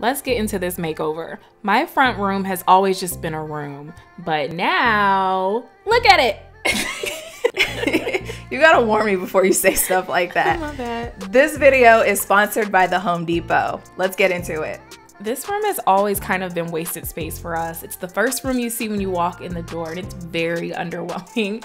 let's get into this makeover. My front room has always just been a room, but now look at it. you gotta warn me before you say stuff like that. This video is sponsored by the Home Depot. Let's get into it. This room has always kind of been wasted space for us. It's the first room you see when you walk in the door, and it's very underwhelming.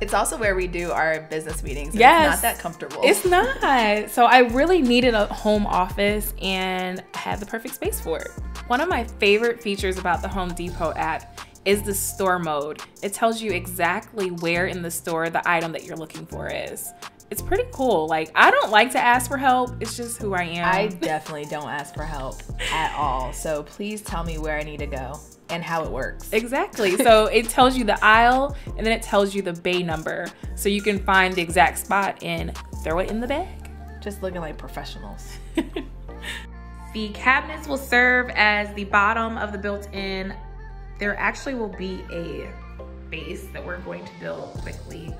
It's also where we do our business meetings. Yes. It's not that comfortable. It's not. So I really needed a home office and I had the perfect space for it. One of my favorite features about the Home Depot app is the store mode. It tells you exactly where in the store the item that you're looking for is. It's pretty cool. Like, I don't like to ask for help. It's just who I am. I definitely don't ask for help at all. So please tell me where I need to go and how it works. Exactly. So it tells you the aisle and then it tells you the bay number. So you can find the exact spot and throw it in the bag. Just looking like professionals. the cabinets will serve as the bottom of the built-in. There actually will be a base that we're going to build quickly.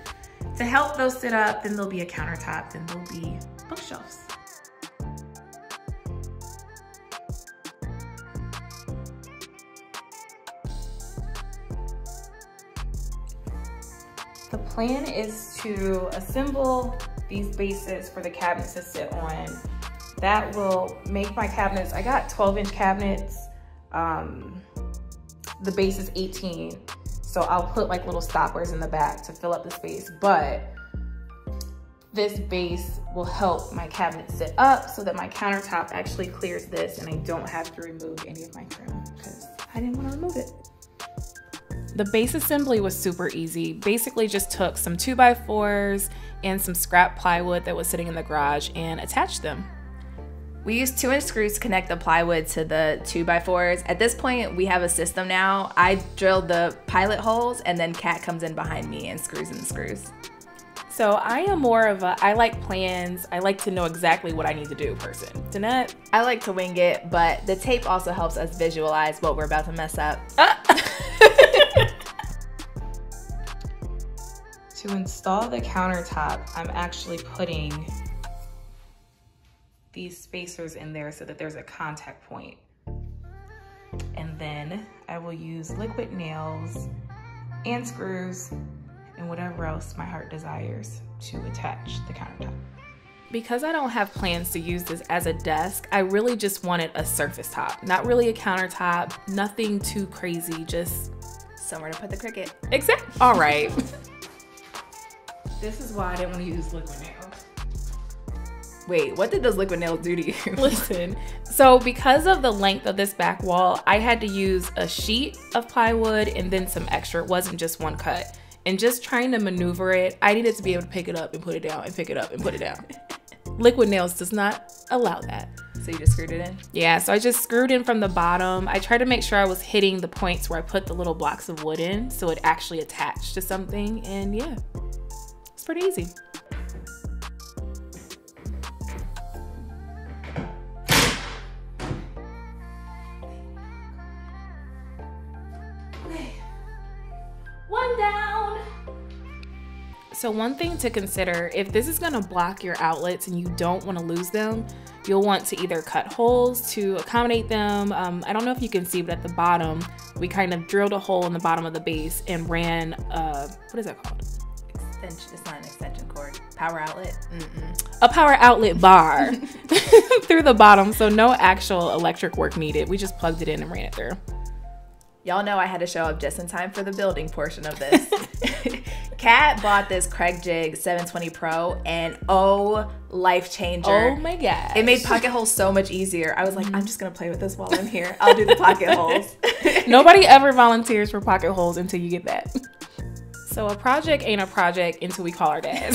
To help those sit up, then there'll be a countertop, then there'll be bookshelves. The plan is to assemble these bases for the cabinets to sit on. That will make my cabinets, I got 12 inch cabinets. Um, the base is 18. So I'll put like little stoppers in the back to fill up the space, but this base will help my cabinet sit up so that my countertop actually clears this and I don't have to remove any of my trim because I didn't want to remove it. The base assembly was super easy. Basically just took some 2x4s and some scrap plywood that was sitting in the garage and attached them. We used two inch screws to connect the plywood to the 2x4s. At this point, we have a system now. I drilled the pilot holes and then Kat comes in behind me and screws in the screws. So I am more of a, I like plans. I like to know exactly what I need to do person. Danette? I like to wing it, but the tape also helps us visualize what we're about to mess up. Uh, to install the countertop, I'm actually putting these spacers in there so that there's a contact point. And then I will use liquid nails and screws and whatever else my heart desires to attach the countertop. Because I don't have plans to use this as a desk, I really just wanted a surface top. Not really a countertop, nothing too crazy, just somewhere to put the Cricut. Exactly. All right. This is why I didn't want to use liquid nails. Wait, what did those liquid nails do to you? Listen, so because of the length of this back wall, I had to use a sheet of plywood and then some extra. It wasn't just one cut. And just trying to maneuver it, I needed to be able to pick it up and put it down and pick it up and put it down. liquid nails does not allow that. So you just screwed it in? Yeah, so I just screwed in from the bottom. I tried to make sure I was hitting the points where I put the little blocks of wood in so it actually attached to something. And yeah, pretty easy. One down. So one thing to consider, if this is gonna block your outlets and you don't wanna lose them, you'll want to either cut holes to accommodate them. Um, I don't know if you can see, but at the bottom, we kind of drilled a hole in the bottom of the base and ran, uh, what is that called? Extension. It's not an extension cord. Power outlet. Mm-mm. A power outlet bar through the bottom, so no actual electric work needed. We just plugged it in and ran it through. Y'all know I had to show up just in time for the building portion of this. Kat bought this Kreg Jig 720 Pro and oh, life changer. Oh my god. It made pocket holes so much easier. I was like, I'm just gonna play with this while I'm here. I'll do the pocket holes. Nobody ever volunteers for pocket holes until you get that. So a project ain't a project until we call our dad.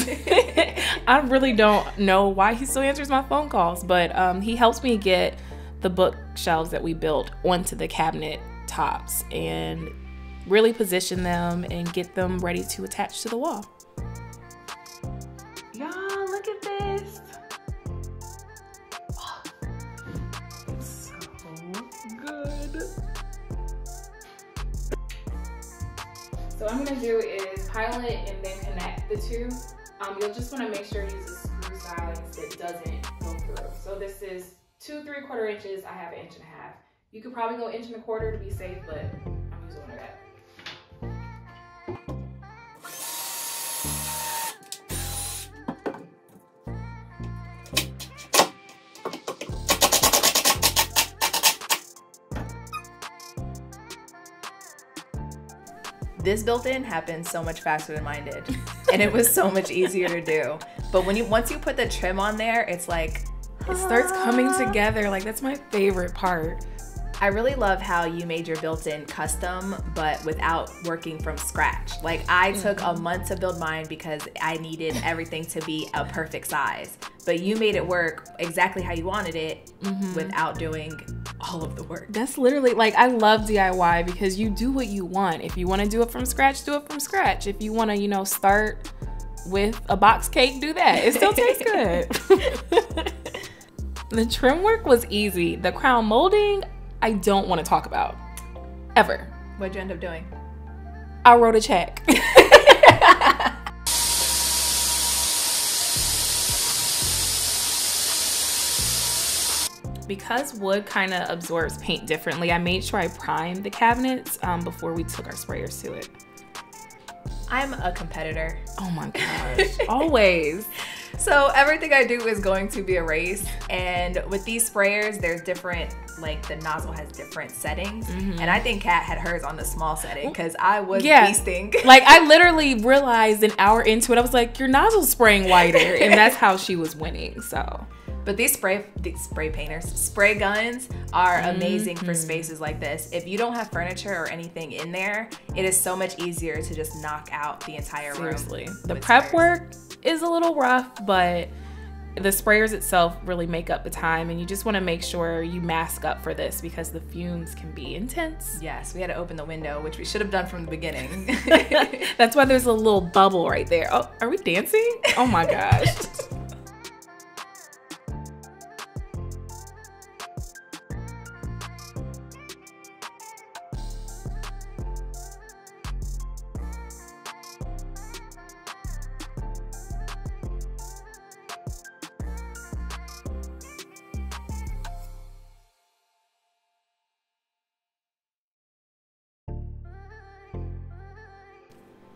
I really don't know why he still answers my phone calls, but um, he helps me get the bookshelves that we built onto the cabinet tops and really position them and get them ready to attach to the wall. Y'all, look at this. So good. So what I'm gonna do is pilot and then connect the two. Um, you'll just wanna make sure you use a screw size that doesn't go through. So this is two, three quarter inches, I have an inch and a half. You could probably go inch and a quarter to be safe, but I'm using one of that. This built-in happened so much faster than mine did and it was so much easier to do but when you once you put the trim on there it's like it starts coming together like that's my favorite part I really love how you made your built-in custom, but without working from scratch. Like I took mm-hmm. a month to build mine because I needed everything to be a perfect size. But you made it work exactly how you wanted it mm-hmm. without doing all of the work. That's literally like I love DIY because you do what you want. If you want to do it from scratch, do it from scratch. If you want to, you know, start with a box cake, do that. It still tastes good. the trim work was easy. The crown molding, I don't want to talk about ever. What'd you end up doing? I wrote a check. because wood kind of absorbs paint differently, I made sure I primed the cabinets um, before we took our sprayers to it. I'm a competitor. Oh my gosh, always. So everything I do is going to be a race. And with these sprayers, there's different, like the nozzle has different settings. Mm-hmm. And I think Kat had hers on the small setting because I was yeah. beasting. like I literally realized an hour into it, I was like, your nozzle's spraying wider. and that's how she was winning. So but these spray these spray painters, spray guns are amazing mm-hmm. for spaces like this. If you don't have furniture or anything in there, it is so much easier to just knock out the entire Seriously. room. The prep sprayers. work is a little rough, but the sprayers itself really make up the time and you just want to make sure you mask up for this because the fumes can be intense. Yes, we had to open the window, which we should have done from the beginning. That's why there's a little bubble right there. Oh, are we dancing? Oh my gosh.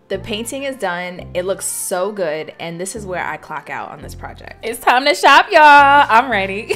The painting is done. It looks so good. And this is where I clock out on this project. It's time to shop, y'all. I'm ready.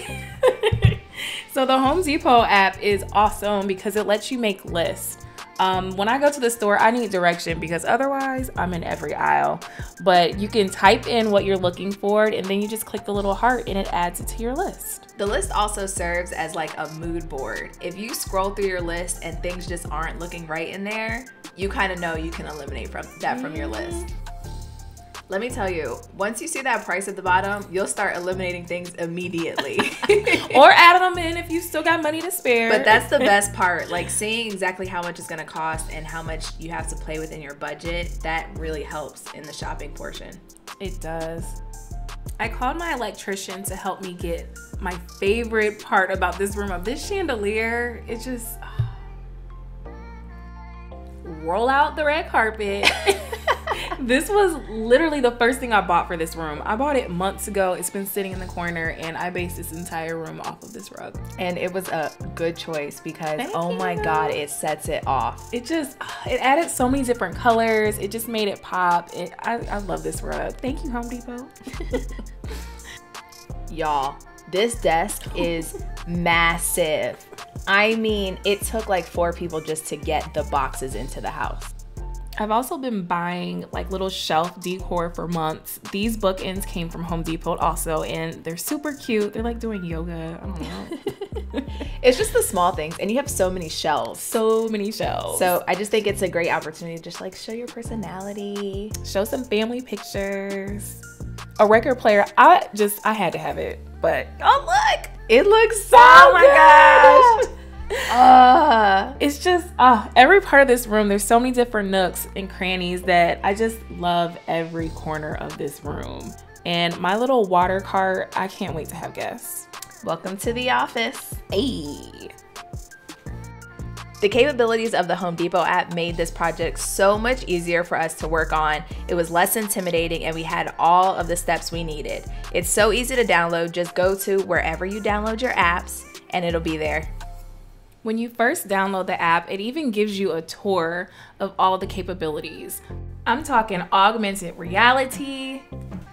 so the Home Depot app is awesome because it lets you make lists. Um, when I go to the store, I need direction because otherwise I'm in every aisle. But you can type in what you're looking for and then you just click the little heart and it adds it to your list. The list also serves as like a mood board. If you scroll through your list and things just aren't looking right in there, you kind of know you can eliminate from that from your list. Let me tell you, once you see that price at the bottom, you'll start eliminating things immediately. or add them in if you still got money to spare. But that's the best part. Like seeing exactly how much it's gonna cost and how much you have to play within your budget, that really helps in the shopping portion. It does. I called my electrician to help me get my favorite part about this room of this chandelier. It just roll out the red carpet. this was literally the first thing I bought for this room. I bought it months ago. It's been sitting in the corner and I based this entire room off of this rug. And it was a good choice because Thank oh my god, it sets it off. It just it added so many different colors. It just made it pop. It, I, I love this rug. Thank you, Home Depot. Y'all, this desk is massive. I mean, it took like four people just to get the boxes into the house. I've also been buying like little shelf decor for months. These bookends came from Home Depot also, and they're super cute. They're like doing yoga. I don't know. it's just the small things, and you have so many shelves. So many shelves. So I just think it's a great opportunity to just like show your personality, show some family pictures. A record player, I just I had to have it, but oh look, it looks so oh my good. gosh. Uh, it's just uh, every part of this room. There's so many different nooks and crannies that I just love every corner of this room. And my little water cart, I can't wait to have guests. Welcome to the office. Hey. The capabilities of the Home Depot app made this project so much easier for us to work on. It was less intimidating and we had all of the steps we needed. It's so easy to download. Just go to wherever you download your apps and it'll be there. When you first download the app, it even gives you a tour of all the capabilities. I'm talking augmented reality.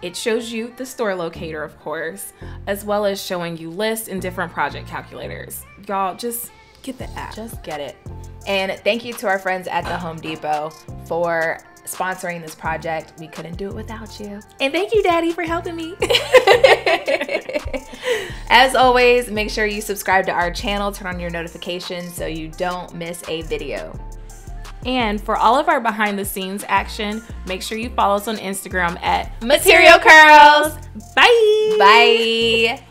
It shows you the store locator, of course, as well as showing you lists and different project calculators. Y'all just get the app. Just get it. And thank you to our friends at the Home Depot for sponsoring this project. We couldn't do it without you. And thank you, Daddy, for helping me. As always, make sure you subscribe to our channel, turn on your notifications so you don't miss a video. And for all of our behind the scenes action, make sure you follow us on Instagram at Material Curls. Bye. Bye.